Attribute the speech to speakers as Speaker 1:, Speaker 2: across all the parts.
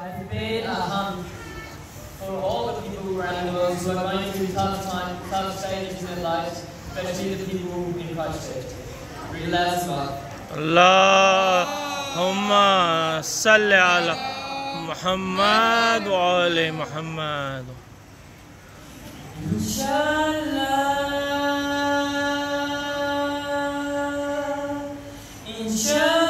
Speaker 1: I And today, uh, um, for all the people around the world who are going through tough times, tough stages in their lives, especially the people who've been crushed. Relax, Allahumma
Speaker 2: salli ala Muhammad wa ali Muhammad.
Speaker 1: Inshallah. Inshallah.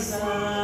Speaker 2: Jesus.